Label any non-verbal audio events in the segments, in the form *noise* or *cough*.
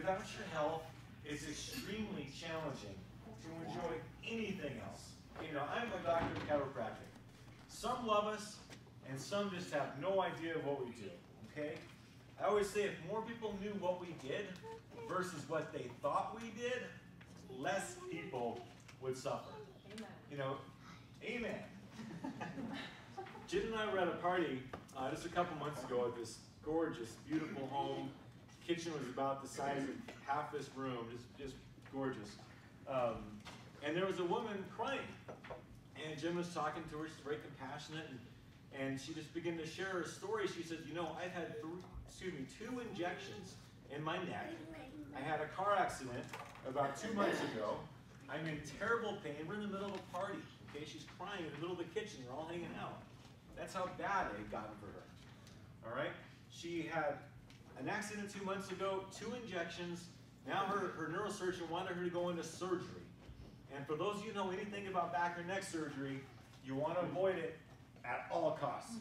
without your health, it's extremely challenging to enjoy anything else. You know, I'm a doctor of chiropractic. Some love us, and some just have no idea what we do, okay? I always say if more people knew what we did versus what they thought we did, less people would suffer. Amen. You know, amen. Jen and I were at a party uh, just a couple months ago at this gorgeous, beautiful home. Kitchen was about the size of half this room, just, just gorgeous. Um, and there was a woman crying. And Jim was talking to her, she's very compassionate, and, and she just began to share her story. She said, you know, I've had three, excuse me, two injections in my neck. I had a car accident about two months ago. I'm in terrible pain. We're in the middle of a party. Okay, she's crying in the middle of the kitchen. We're all hanging out. That's how bad it had gotten for her. All right? She had an accident two months ago, two injections. Now her, her neurosurgeon wanted her to go into surgery. And for those of you who know anything about back or neck surgery, you want to avoid it at all costs.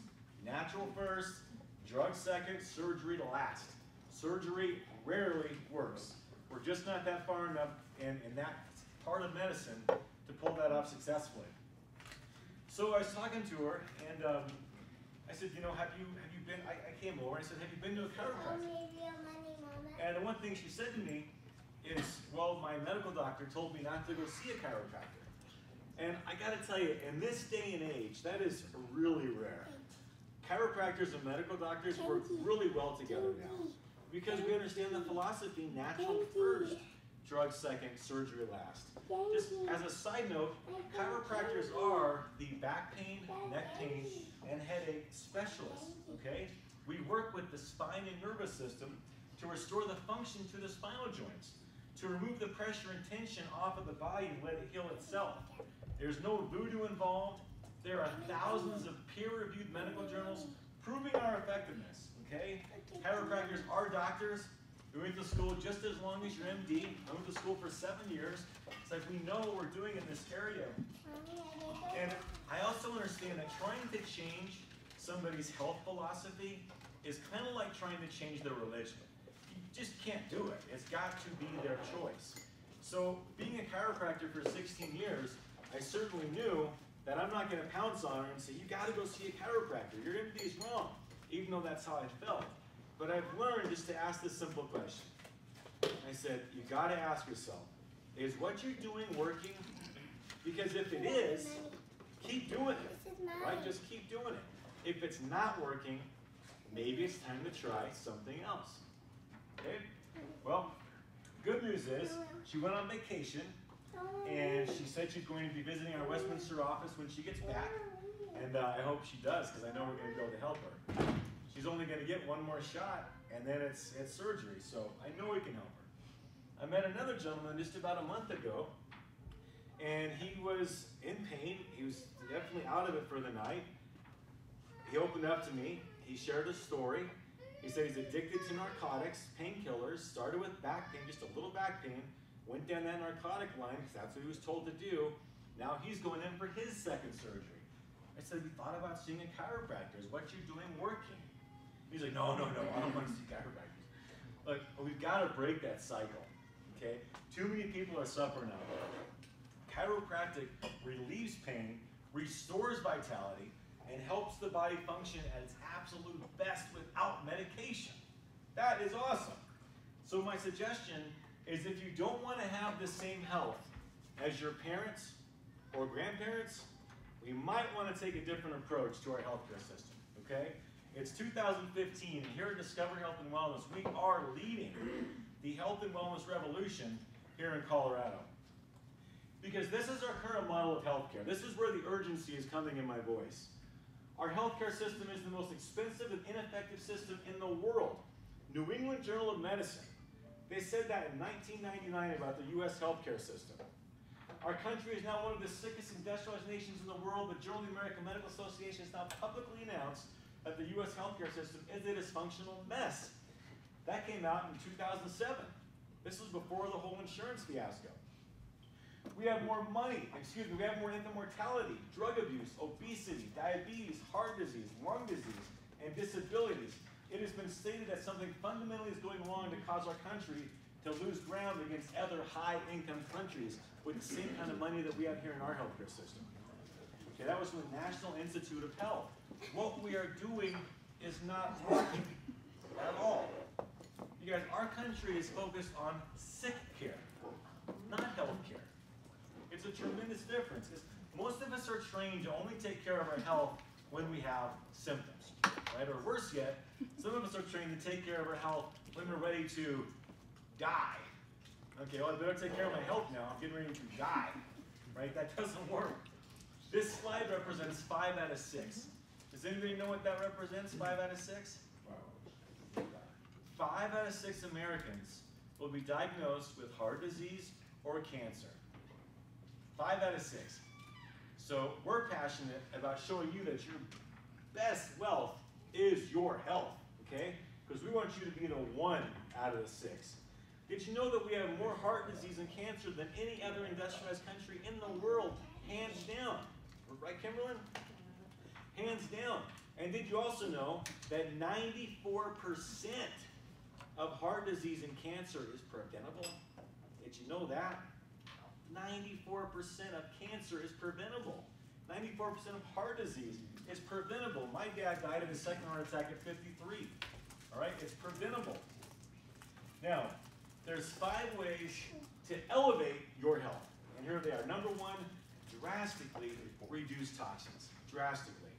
Natural first, drug second, surgery to last. Surgery rarely works. We're just not that far enough in, in that part of medicine to pull that off successfully. So I was talking to her, and um, I said, you know, have you have you been? I, I came over and I said, have you been to a chiropractor? And the one thing she said to me is, well, my medical doctor told me not to go see a chiropractor. And I got to tell you, in this day and age, that is really rare. Chiropractors and medical doctors work really well together now because we understand the philosophy natural first, drug second, surgery last. Just as a side note, chiropractors are the back pain, neck pain, and headache specialists, okay? We work with the spine and nervous system to restore the function to the spinal joints, to remove the pressure and tension off of the body and let it heal itself. There's no voodoo involved. There are thousands of peer-reviewed medical journals proving our effectiveness, okay? Chiropractors are doctors. We went to school just as long as your MD. I went to school for seven years. It's like we know what we're doing in this area. And I also understand that trying to change somebody's health philosophy is kind of like trying to change their religion. You just can't do it. It's got to be their choice. So being a chiropractor for 16 years, I certainly knew that I'm not going to pounce on her and say, you got to go see a chiropractor. Your MD is wrong, even though that's how I felt. But I've learned just to ask this simple question. I said, you got to ask yourself, is what you're doing working? Because if it is, keep doing it, right? Just keep doing it. If it's not working, maybe it's time to try something else. Okay? Well, good news is she went on vacation and she said she's going to be visiting our Westminster office when she gets back. And uh, I hope she does because I know we're going to be able to help her. She's only going to get one more shot and then it's, it's surgery, so I know we can help her. I met another gentleman just about a month ago and he was in pain. He was definitely out of it for the night. He opened up to me. He shared a story. He said he's addicted to narcotics, painkillers, started with back pain, just a little back pain, went down that narcotic line because that's what he was told to do. Now he's going in for his second surgery. I said, we thought about seeing a chiropractor. Is what you're doing working? He's like, no, no, no, I don't want to see chiropractors. Look, we've got to break that cycle, okay? Too many people are suffering out there. Chiropractic relieves pain, restores vitality, and helps the body function at its absolute best without medication. That is awesome. So my suggestion is if you don't want to have the same health as your parents or grandparents, we might want to take a different approach to our healthcare system, okay? It's 2015, and here at Discover Health and Wellness, we are leading the health and wellness revolution here in Colorado. Because this is our current model of healthcare. This is where the urgency is coming in my voice. Our healthcare system is the most expensive and ineffective system in the world. New England Journal of Medicine, they said that in 1999 about the US healthcare system. Our country is now one of the sickest industrialized nations in the world. The Journal of the American Medical Association has now publicly announced that the US healthcare system is a dysfunctional mess. That came out in 2007. This was before the whole insurance fiasco. We have more money, excuse me, we have more infant mortality, drug abuse, obesity, diabetes, heart disease, lung disease, and disabilities. It has been stated that something fundamentally is going wrong to cause our country to lose ground against other high income countries with the same kind of money that we have here in our healthcare system. Okay, that was from the National Institute of Health. What we are doing is not working at all. You guys, our country is focused on sick care, not health care. It's a tremendous difference. Most of us are trained to only take care of our health when we have symptoms, right? Or worse yet, some of us are trained to take care of our health when we're ready to die. Okay, well, I better take care of my health now. I'm getting ready to die, right? That *laughs* doesn't work. This slide represents five out of six. Does anybody know what that represents, five out of six? Five out of six Americans will be diagnosed with heart disease or cancer. Five out of six. So we're passionate about showing you that your best wealth is your health, okay? Because we want you to be the one out of the six. Did you know that we have more heart disease and cancer than any other industrialized country in the world, hands down? Right, Kimberlyn? Hands down. And did you also know that 94% of heart disease and cancer is preventable? Did you know that? 94% of cancer is preventable. 94% of heart disease is preventable. My dad died of a second heart attack at 53. All right, it's preventable. Now, there's five ways to elevate your health. And here they are. Number one, drastically reduce toxins. Drastically.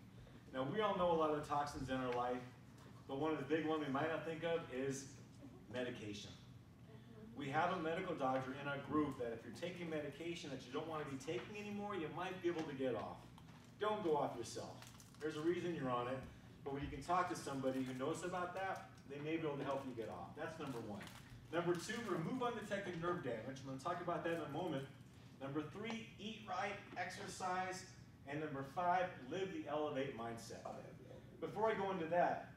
Now, we all know a lot of the toxins in our life, but one of the big ones we might not think of is medication. We have a medical doctor in our group that if you're taking medication that you don't want to be taking anymore, you might be able to get off. Don't go off yourself. There's a reason you're on it, but when you can talk to somebody who knows about that, they may be able to help you get off. That's number one. Number two, remove undetected nerve damage. I'm going to talk about that in a moment. Number three, eat right, exercise. And number five, live the elevate mindset. Before I go into that,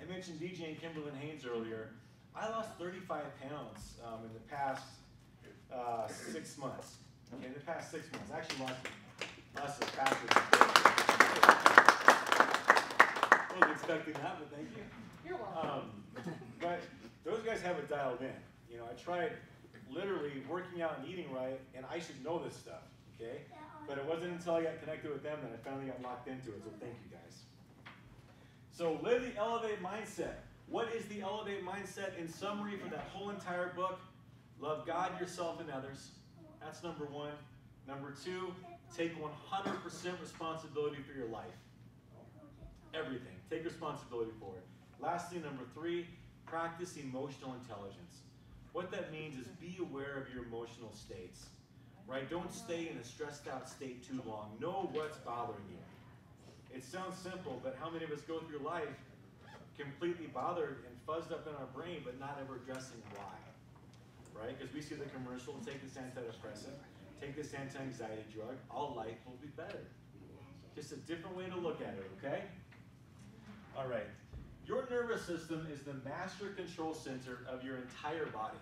I mentioned DJ and Kimberlyn Haynes earlier. I lost 35 pounds um, in the past uh, six months. Okay, in the past six months. I actually lost lost it faster I wasn't expecting that, but thank you. You're welcome. Um, but those guys have it dialed in. You know, I tried literally working out and eating right, and I should know this stuff, okay? But it wasn't until I got connected with them that I finally got locked into it, so thank you guys. So live the elevate mindset. What is the elevate mindset in summary for that whole entire book? Love God, yourself, and others. That's number one. Number two, take 100% responsibility for your life. Everything. Take responsibility for it. Lastly, number three, practice emotional intelligence. What that means is be aware of your emotional states. Right? Don't stay in a stressed out state too long. Know what's bothering you. It sounds simple, but how many of us go through life completely bothered and fuzzed up in our brain, but not ever addressing why? Right? Because we see the commercial, take this antidepressant, take this anti-anxiety drug, all life will be better. Just a different way to look at it, okay? All right. Your nervous system is the master control center of your entire body.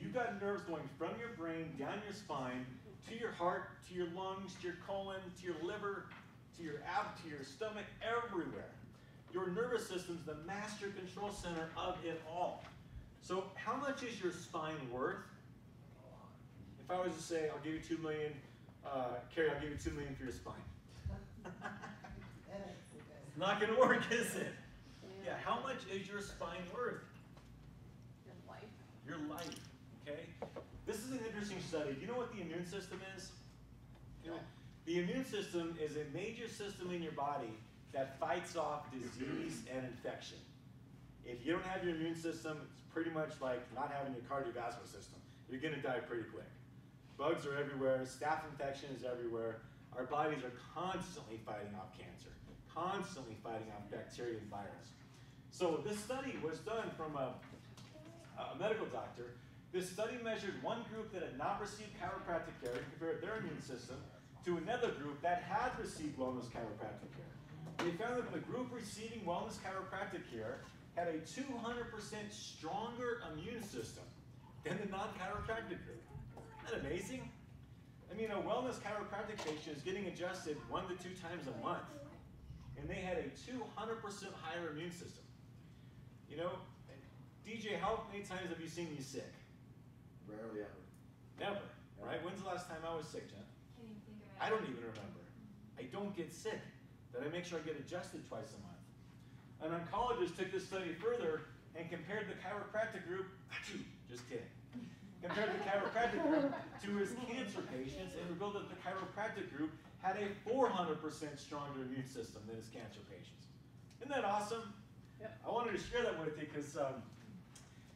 You've got nerves going from your brain, down your spine, to your heart, to your lungs, to your colon, to your liver, to your ab, to your stomach, everywhere. Your nervous system is the master control center of it all. So how much is your spine worth? If I was to say, I'll give you two million, uh, Carrie, I'll give you two million for your spine. *laughs* not gonna work, is it? Yeah, how much is your spine worth? Your life. Your life, okay? This is an interesting study. Do you know what the immune system is? You know, the immune system is a major system in your body that fights off disease and infection. If you don't have your immune system, it's pretty much like not having your cardiovascular system. You're gonna die pretty quick. Bugs are everywhere, staph infection is everywhere. Our bodies are constantly fighting off cancer, constantly fighting off bacteria and virus. So this study was done from a, a medical doctor. This study measured one group that had not received chiropractic care and compared their immune system to another group that had received wellness chiropractic care. They found that the group receiving wellness chiropractic care had a 200% stronger immune system than the non-chiropractic group. Isn't that amazing? I mean, a wellness chiropractic patient is getting adjusted one to two times a month, and they had a 200% higher immune system. You know, DJ, how many times have you seen me sick? Rarely ever. Never, right? When's the last time I was sick, Jen? Can't even think of it. I don't even remember. Mm-hmm. I don't get sick. That I make sure I get adjusted twice a month. An oncologist took this study further and compared the chiropractic group, *laughs* just kidding, compared the chiropractic group to his cancer patients and revealed that the chiropractic group had a 400% stronger immune system than his cancer patients. Isn't that awesome? Yep. I wanted to share that with you because um,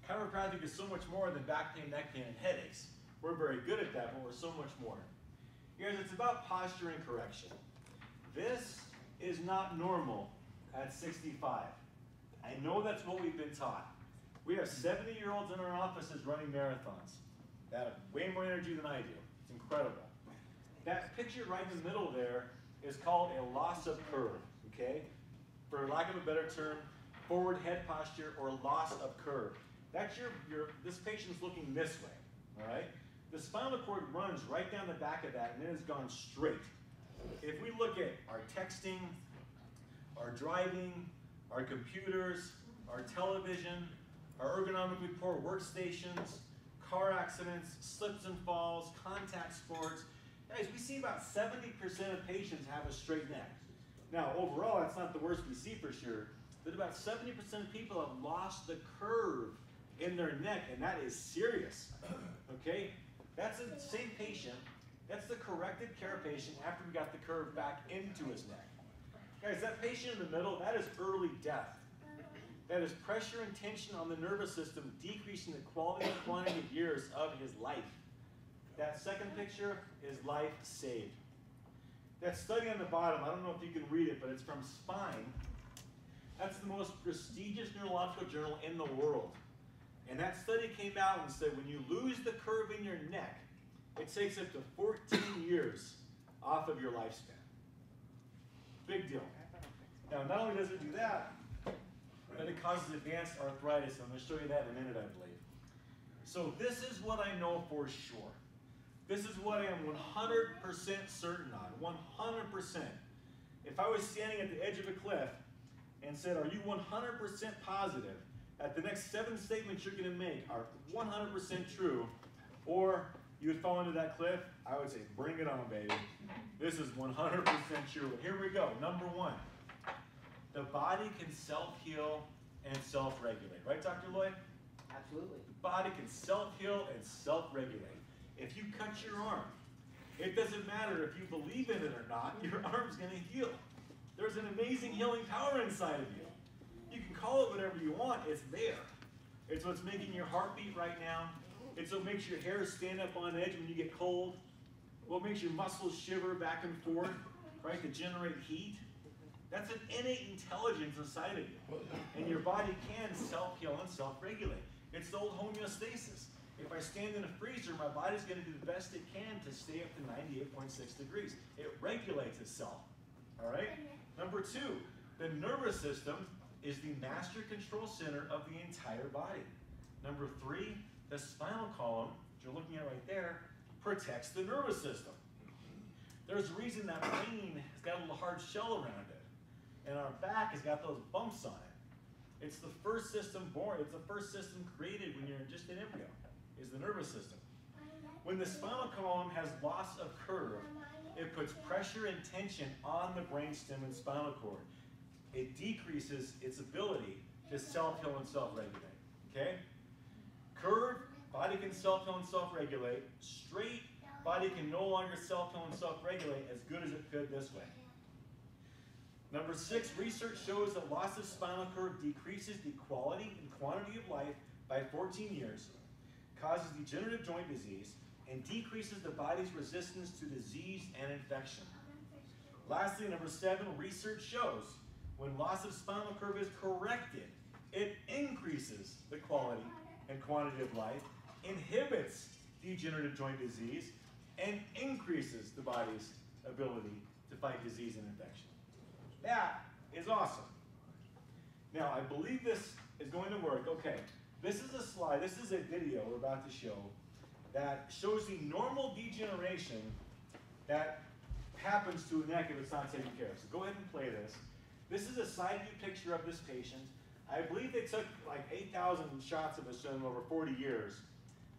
chiropractic is so much more than back pain, neck pain, and headaches. We're very good at that, but we're so much more. Guys, it's about posture and correction. This is not normal at 65. I know that's what we've been taught. We have 70 year olds in our offices running marathons that have way more energy than I do. It's incredible. That picture right in the middle there is called a loss of curve, okay? For lack of a better term, forward head posture or loss of curve. That's your, your this patient's looking this way, all right? The spinal cord runs right down the back of that and then it has gone straight. If we look at our texting, our driving, our computers, our television, our ergonomically poor workstations, car accidents, slips and falls, contact sports. Guys, we see about 70% of patients have a straight neck. Now, overall, that's not the worst we see for sure, but about 70% of people have lost the curve in their neck, and that is serious. Okay? That's the same patient, that's the corrected care patient after we got the curve back into his neck. Guys, that patient in the middle, that is early death. That is pressure and tension on the nervous system decreasing the quality and quantity of years of his life. That second picture is life saved. That study on the bottom, I don't know if you can read it, but it's from Spine. That's the most prestigious neurological journal in the world. And that study came out and said when you lose the curve in your neck, it takes up to 14 years off of your lifespan. Big deal. Now, not only does it do that, but it causes advanced arthritis. I'm going to show you that in a minute, I believe. So this is what I know for sure. This is what I am 100% certain on. 100%. If I was standing at the edge of a cliff and said, Are you 100% positive that the next seven statements you're going to make are 100% true, or you would fall into that cliff, I would say, Bring it on, baby. This is 100% true. Here we go. Number one the body can self heal and self regulate. Right, Dr. Lloyd? Absolutely. The body can self heal and self regulate. If you cut your arm, it doesn't matter if you believe in it or not, your *laughs* arm's going to heal. There's an amazing healing power inside of you. You can call it whatever you want, it's there. It's what's making your heart beat right now. It's what makes your hair stand up on edge when you get cold. What makes your muscles shiver back and forth, right, to generate heat. That's an innate intelligence inside of you. And your body can self heal and self regulate. It's the old homeostasis. If I stand in a freezer, my body's going to do the best it can to stay up to 98.6 degrees. It regulates itself. All right? Number two, the nervous system is the master control center of the entire body. Number three, the spinal column, which you're looking at right there, protects the nervous system. There's a reason that brain has got a little hard shell around it, and our back has got those bumps on it. It's the first system born, it's the first system created when you're just an embryo, is the nervous system. When the spinal column has loss of curve, it puts pressure and tension on the brainstem and spinal cord. It decreases its ability to self-heal and self-regulate. Okay? Curve, body can self-heal and self-regulate. Straight, body can no longer self-heal and self-regulate as good as it could this way. Number six, research shows that loss of spinal cord decreases the quality and quantity of life by 14 years, causes degenerative joint disease, and decreases the body's resistance to disease and infection. Lastly, number seven, research shows when loss of spinal curve is corrected, it increases the quality and quantity of life, inhibits degenerative joint disease, and increases the body's ability to fight disease and infection. That is awesome. Now, I believe this is going to work. Okay, this is a slide, this is a video we're about to show that shows the normal degeneration that happens to a neck if it's not taken care of. So go ahead and play this. This is a side view picture of this patient. I believe they took like 8,000 shots of this film over 40 years.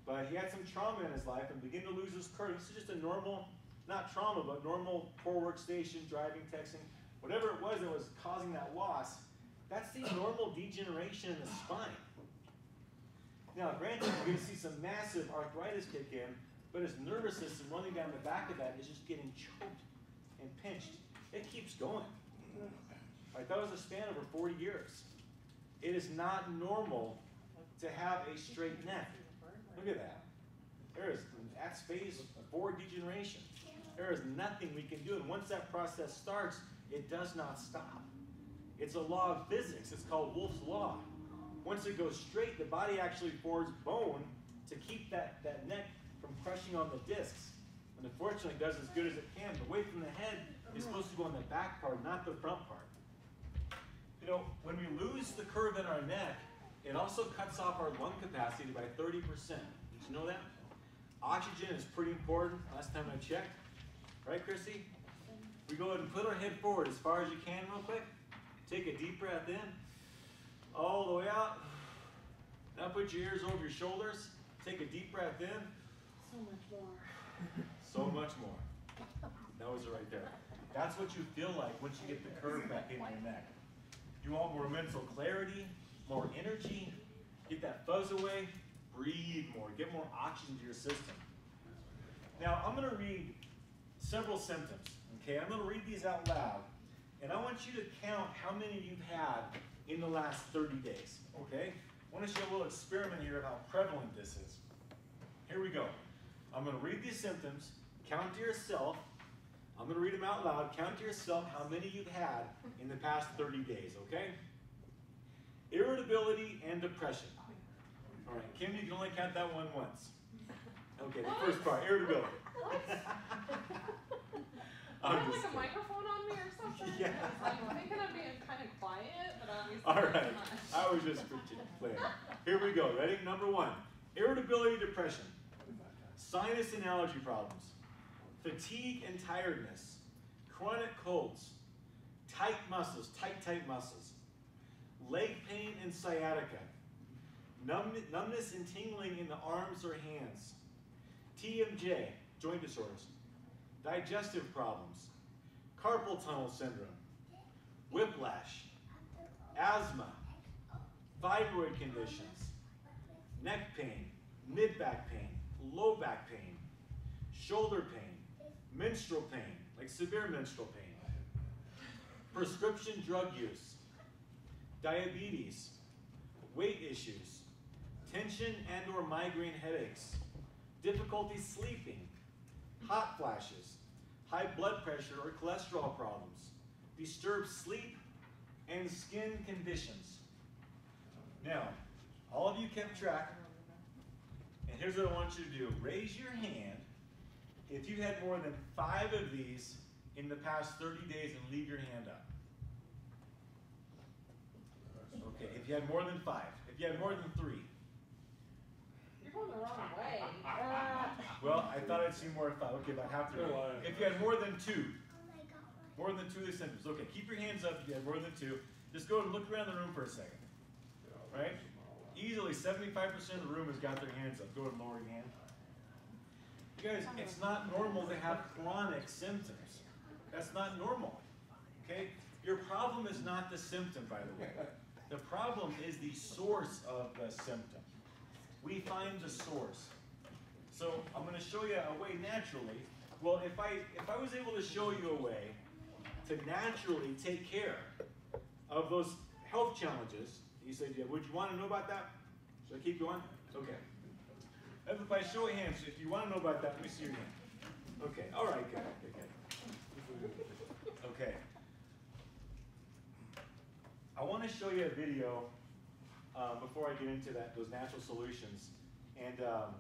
but he had some trauma in his life and began to lose his courage. This is just a normal, not trauma, but normal poor workstation, driving, texting, whatever it was that was causing that loss. That's the normal degeneration in the spine. Now, granted, you're going to see some massive arthritis kick in, but his nervous system running down the back of that is just getting choked and pinched. It keeps going. Right, that was a span over 40 years. It is not normal to have a straight neck. Look at that. There is that's phase four degeneration. There is nothing we can do, and once that process starts, it does not stop. It's a law of physics. It's called Wolff's law. Once it goes straight, the body actually forms bone to keep that, that neck from crushing on the discs. And unfortunately, it does as good as it can. The weight from the head is supposed to go on the back part, not the front part. You know, when we lose the curve in our neck, it also cuts off our lung capacity by 30%. Did you know that? Oxygen is pretty important, last time I checked. Right, Chrissy? We go ahead and put our head forward as far as you can real quick. Take a deep breath in, all the way out. Now put your ears over your shoulders. Take a deep breath in. So much more. So much more. That was it right there. That's what you feel like once you get the curve back in your neck. You want more mental clarity, more energy, get that fuzz away, breathe more, get more oxygen to your system. Now, I'm going to read several symptoms, okay? I'm going to read these out loud, and I want you to count how many you've had in the last 30 days, okay? I want to show a little experiment here of how prevalent this is. Here we go. I'm going to read these symptoms, count to yourself. I'm going to read them out loud. Count to yourself how many you've had in the past 30 days, okay? Irritability and depression. All right, Kim, you can only count that one once. Okay, the first part, irritability. Do I I'm have like a microphone on me or something? *laughs* Yeah. I'm thinking I'm being kind of quiet, *laughs* All right. I was just playing. Here we go. Ready? Number one: irritability, depression, sinus and allergy problems, fatigue and tiredness, chronic colds, tight muscles, tight tight muscles, leg pain and sciatica, numb, numbness and tingling in the arms or hands, TMJ, joint disorders, digestive problems, carpal tunnel syndrome, whiplash, asthma, thyroid conditions, neck pain, mid back pain, low back pain, shoulder pain, menstrual pain, like severe menstrual pain, prescription drug use, diabetes, weight issues, tension and or migraine headaches, difficulty sleeping, hot flashes, high blood pressure or cholesterol problems, disturbed sleep, and skin conditions. Now, all of you kept track, and here's what I want you to do. Raise your hand if you had more than five of these in the past 30 days and leave your hand up. Okay, if you had more than five. If you had more than three. You're going the wrong way. Well, I thought I'd see more at five. Okay, about half the room. If you had more than two, more than two of the symptoms. Okay, keep your hands up if you have more than two. Just go and look around the room for a second. Right? Easily 75% of the room has got their hands up. Go and lower your hand. You guys, it's not normal to have chronic symptoms. That's not normal. Okay? Your problem is not the symptom, by the way. The problem is the source of the symptom. We find the source. So I'm going to show you a way naturally. Well, if I if I was able to show you a way to naturally take care of those health challenges, you said, yeah, would you want to know about that? Should I keep going? Okay. Everybody, show of hands, if you want to know about that, let me see your hand. Okay. All right. Good. Good. Okay. I want to show you a video uh, before I get into that those natural solutions, and um,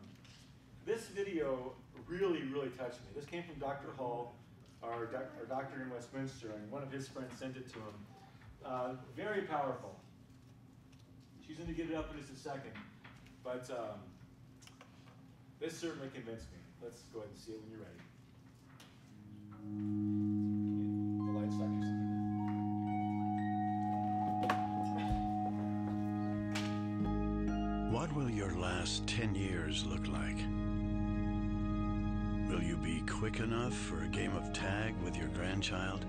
this video really, really touched me. This came from Dr. Hall, our, doc, our doctor in Westminster, and one of his friends sent it to him. Uh, very powerful. She's going to get it up in just a second, but um, this certainly convinced me. Let's go ahead and see it when you're ready. What will your last 10 years look like? Will you be quick enough for a game of tag with your grandchild?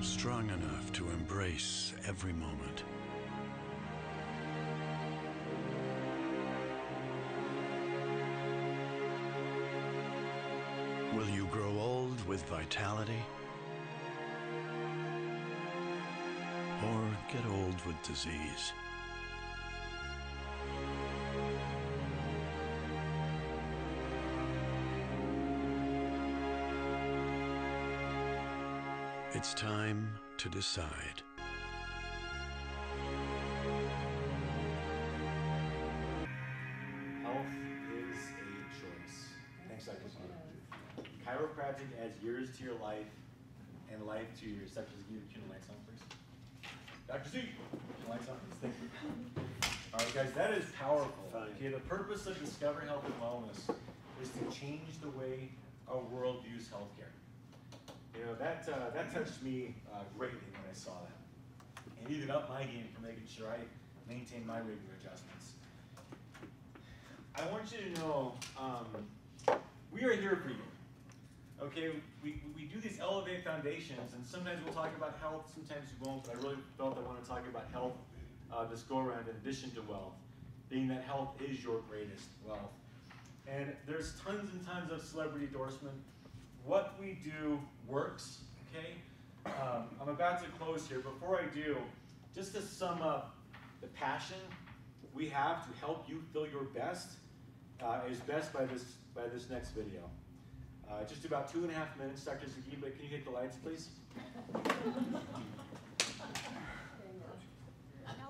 Strong enough to embrace every moment? Will you grow old with vitality? Or get old with disease? It's time to decide. Health is a choice. Thanks, Dr. Z. Chiropractic adds years to your life and life to your yours. Dr. Z, can the lights on, please? Dr. Z, can the lights on, please? Thank you. All right, guys, that is powerful. Okay, the purpose of Discover Health and Wellness is to change the way our world views healthcare. You know, that, uh, that touched me uh, greatly when I saw that. And even up my game for making sure I maintain my regular adjustments. I want you to know, um, we are here for you. Okay, we, we do these Elevate Foundations, and sometimes we'll talk about health, sometimes we won't, but I really felt I want to talk about health uh, this go around in addition to wealth, being that health is your greatest wealth. And there's tons and tons of celebrity endorsement. What we do works, okay? Um, I'm about to close here. Before I do, just to sum up the passion we have to help you feel your best uh, is best by this by this next video. Uh, just about two and a half minutes, Dr. Zagiba, can you hit the lights, please?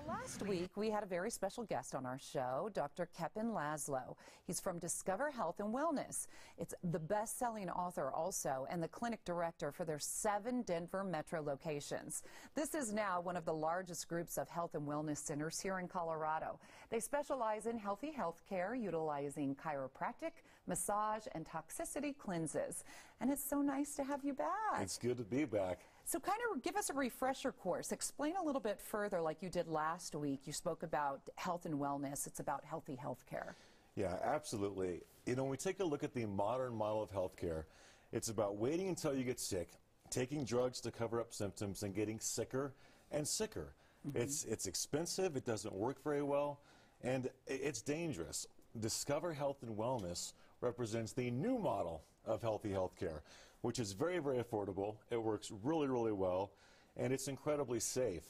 Last week, we had a very special guest on our show, Dr. Keppen Laszlo. He's from Discover Health and Wellness. It's the best selling author, also, and the clinic director for their seven Denver metro locations. This is now one of the largest groups of health and wellness centers here in Colorado. They specialize in healthy health care, utilizing chiropractic, massage, and toxicity cleanses. And it's so nice to have you back. It's good to be back. So, kind of give us a refresher course. Explain a little bit further, like you did last week. You spoke about health and wellness, it's about healthy health care. Yeah, absolutely. You know, when we take a look at the modern model of healthcare, it's about waiting until you get sick, taking drugs to cover up symptoms, and getting sicker and sicker. Mm-hmm. It's, it's expensive, it doesn't work very well, and it's dangerous. Discover Health and Wellness represents the new model of healthy healthcare, which is very, very affordable. It works really, really well, and it's incredibly safe.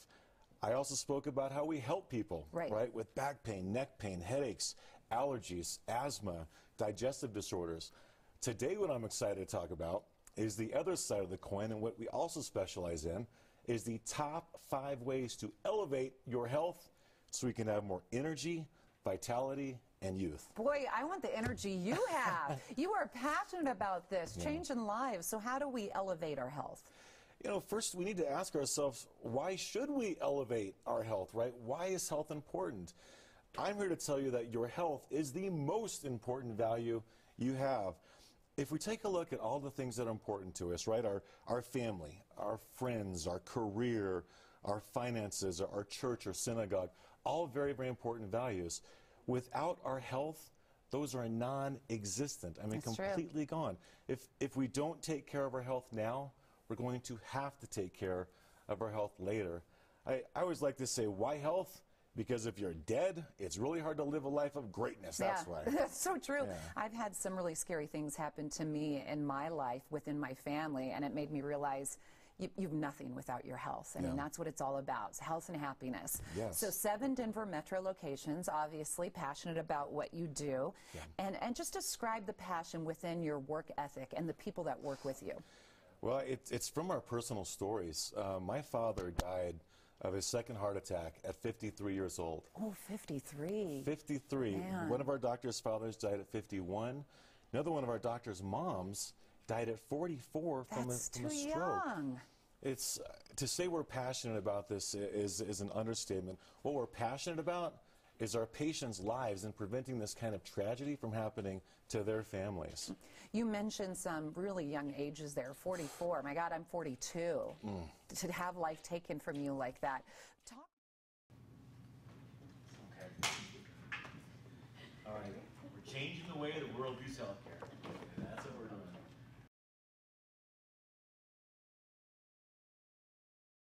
I also spoke about how we help people, Right. right? With back pain, neck pain, headaches, allergies, asthma, digestive disorders. Today, what I'm excited to talk about is the other side of the coin, and what we also specialize in is the top five ways to elevate your health so we can have more energy, vitality, and youth. Boy, I want the energy you *laughs* have. you are passionate about this, changing lives. So, how do we elevate our health? You know, first we need to ask ourselves, why should we elevate our health, right? Why is health important? I'm here to tell you that your health is the most important value you have. If we take a look at all the things that are important to us, right? Our, our family, our friends, our career, our finances, our church or synagogue, all very, very important values. Without our health, those are non existent. I mean, That's true. completely gone. If, if we don't take care of our health now, we're going to have to take care of our health later. I, I always like to say, why health? Because if you're dead, it's really hard to live a life of greatness. That's yeah, why. *laughs* that's so true. Yeah. I've had some really scary things happen to me in my life within my family, and it made me realize. You, you've nothing without your health. I mean, that's what it's all about health and happiness. Yes. So, seven Denver metro locations, obviously passionate about what you do. And, and just describe the passion within your work ethic and the people that work with you. Well, it, it's from our personal stories. Uh, my father died of his second heart attack at 53 years old. Oh, 53. 53. Man. One of our doctor's fathers died at 51. Another one of our doctor's moms died at 44 from a, from a stroke. Young. It's to say we're passionate about this is is an understatement. What we're passionate about is our patients' lives and preventing this kind of tragedy from happening to their families. You mentioned some really young ages there, 44. My God, I'm 42. Mm. To have life taken from you like that. Talk. Okay. All right. We're changing the way the world views healthcare.